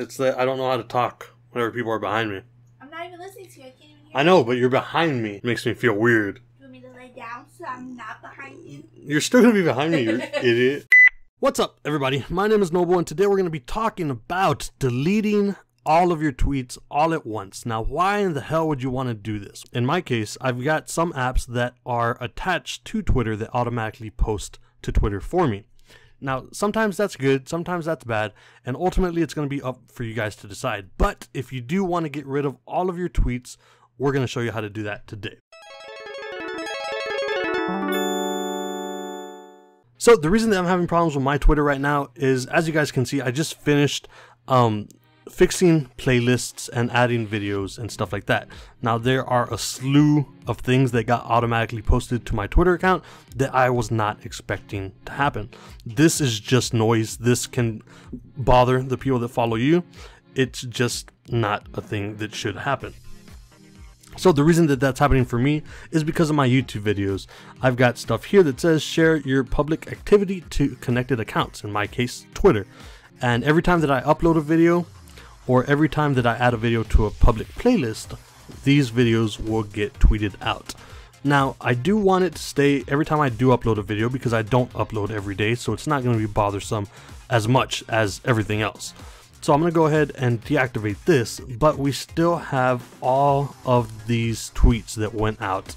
It's that I don't know how to talk whenever people are behind me. I'm not even listening to you. I can't even hear I know, but you're behind me. It makes me feel weird. you. Want me to lay down so I'm not behind you? You're still gonna be behind me, you idiot. What's up, everybody? My name is Noble, and today we're gonna be talking about deleting all of your tweets all at once. Now, why in the hell would you want to do this? In my case, I've got some apps that are attached to Twitter that automatically post to Twitter for me. Now, sometimes that's good, sometimes that's bad, and ultimately it's going to be up for you guys to decide. But if you do want to get rid of all of your tweets, we're going to show you how to do that today. So the reason that I'm having problems with my Twitter right now is, as you guys can see, I just finished um, fixing playlists and adding videos and stuff like that. Now there are a slew of things that got automatically posted to my Twitter account that I was not expecting to happen. This is just noise. This can bother the people that follow you. It's just not a thing that should happen. So the reason that that's happening for me is because of my YouTube videos. I've got stuff here that says share your public activity to connected accounts, in my case, Twitter. And every time that I upload a video, or every time that I add a video to a public playlist, these videos will get tweeted out. Now, I do want it to stay every time I do upload a video because I don't upload every day, so it's not going to be bothersome as much as everything else. So I'm going to go ahead and deactivate this, but we still have all of these tweets that went out,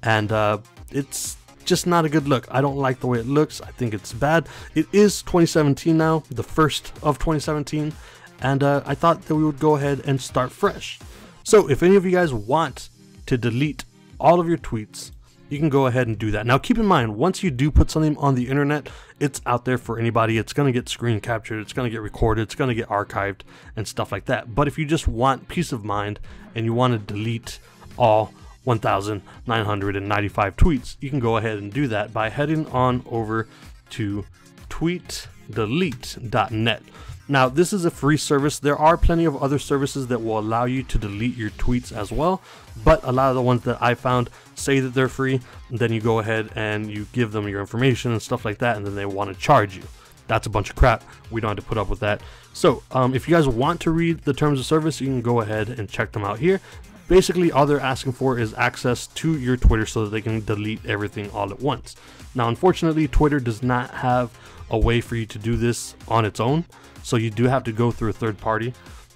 and uh, it's just not a good look. I don't like the way it looks. I think it's bad. It is 2017 now, the first of 2017, and uh, I thought that we would go ahead and start fresh. So if any of you guys want to delete all of your tweets, you can go ahead and do that. Now keep in mind, once you do put something on the internet, it's out there for anybody. It's going to get screen captured, it's going to get recorded, it's going to get archived and stuff like that. But if you just want peace of mind and you want to delete all 1,995 tweets, you can go ahead and do that by heading on over to tweetdelete.net. Now, this is a free service. There are plenty of other services that will allow you to delete your tweets as well, but a lot of the ones that I found say that they're free. then you go ahead and you give them your information and stuff like that, and then they want to charge you. That's a bunch of crap. We don't have to put up with that. So, um, if you guys want to read the terms of service, you can go ahead and check them out here. Basically, all they're asking for is access to your Twitter so that they can delete everything all at once. Now, unfortunately, Twitter does not have a way for you to do this on its own. So you do have to go through a third party.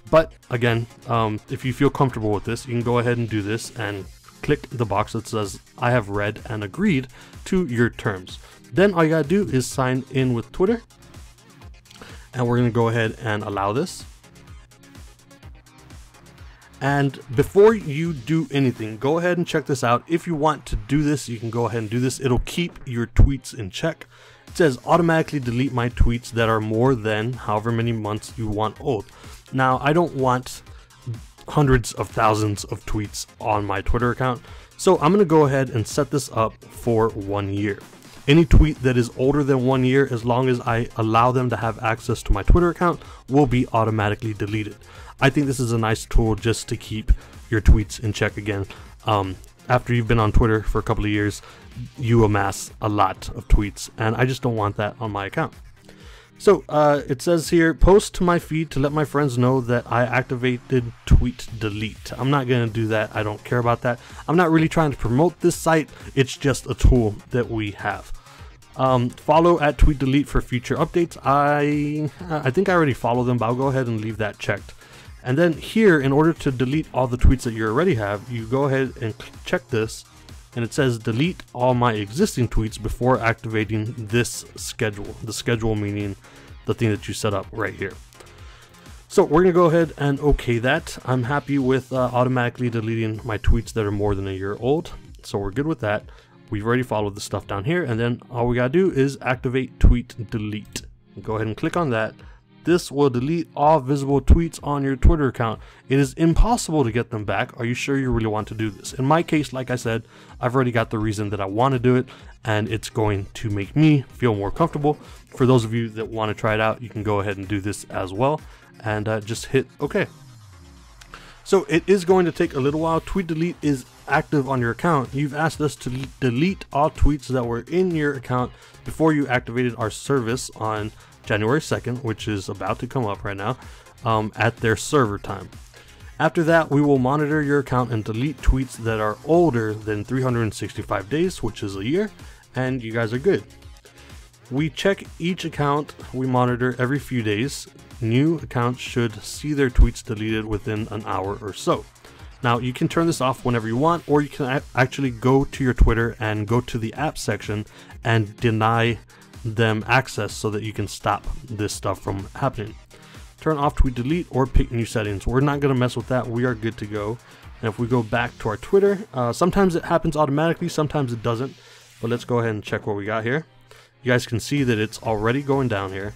But again, um, if you feel comfortable with this, you can go ahead and do this and click the box that says I have read and agreed to your terms. Then all you gotta do is sign in with Twitter. And we're gonna go ahead and allow this. And before you do anything, go ahead and check this out. If you want to do this, you can go ahead and do this. It'll keep your tweets in check. It says automatically delete my tweets that are more than however many months you want old. Now, I don't want hundreds of thousands of tweets on my Twitter account, so I'm going to go ahead and set this up for one year. Any tweet that is older than one year, as long as I allow them to have access to my Twitter account, will be automatically deleted. I think this is a nice tool just to keep your tweets in check again. Um, after you've been on Twitter for a couple of years, you amass a lot of tweets, and I just don't want that on my account. So uh, it says here, post to my feed to let my friends know that I activated tweet delete. I'm not going to do that. I don't care about that. I'm not really trying to promote this site. It's just a tool that we have. Um, follow at tweet delete for future updates. I I think I already follow them, but I'll go ahead and leave that checked. And then here, in order to delete all the tweets that you already have, you go ahead and check this and it says delete all my existing tweets before activating this schedule. The schedule meaning the thing that you set up right here. So we're gonna go ahead and okay that. I'm happy with uh, automatically deleting my tweets that are more than a year old. So we're good with that. We've already followed the stuff down here and then all we gotta do is activate tweet delete. Go ahead and click on that this will delete all visible tweets on your Twitter account. It is impossible to get them back. Are you sure you really want to do this? In my case, like I said, I've already got the reason that I want to do it and it's going to make me feel more comfortable. For those of you that want to try it out, you can go ahead and do this as well and uh, just hit OK. So it is going to take a little while. Tweet delete is active on your account. You've asked us to delete all tweets that were in your account before you activated our service on January 2nd, which is about to come up right now. um, at their server time. After that, we will monitor your account and delete tweets that are older than 365 days, which is a year, and you guys are good. We check each account we monitor every few days. New accounts should see their tweets deleted within an hour or so. Now, you can turn this off whenever you want, or you can actually go to your Twitter and go to the app section and deny them access so that you can stop this stuff from happening. Turn off tweet delete or pick new settings. We're not going to mess with that. We are good to go. And if we go back to our Twitter, uh, sometimes it happens automatically, sometimes it doesn't. But let's go ahead and check what we got here. You guys can see that it's already going down here.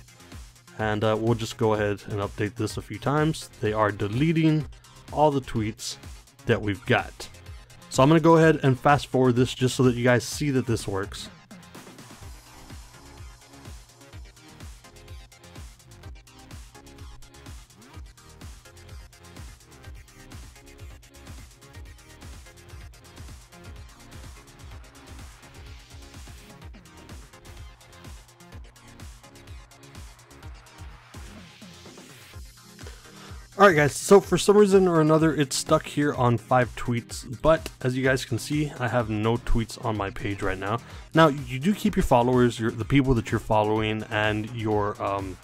And uh, we'll just go ahead and update this a few times. They are deleting all the tweets that we've got. So I'm going to go ahead and fast forward this just so that you guys see that this works. Alright guys, so for some reason or another it's stuck here on 5 tweets, but as you guys can see, I have no tweets on my page right now. Now, you do keep your followers, your, the people that you're following, and your um,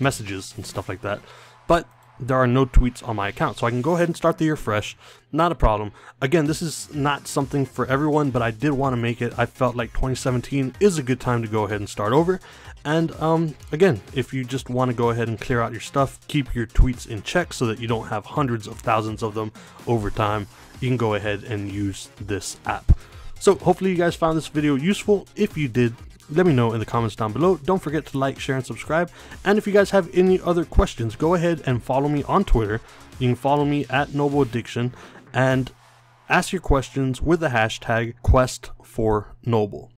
messages and stuff like that, but there are no tweets on my account, so I can go ahead and start the year fresh, not a problem. Again, this is not something for everyone, but I did want to make it. I felt like 2017 is a good time to go ahead and start over, and um, again, if you just want to go ahead and clear out your stuff, keep your tweets in check so that you don't have hundreds of thousands of them over time, you can go ahead and use this app. So hopefully you guys found this video useful. If you did, let me know in the comments down below. Don't forget to like, share, and subscribe. And if you guys have any other questions, go ahead and follow me on Twitter. You can follow me at Noble Addiction and ask your questions with the hashtag Quest for Noble.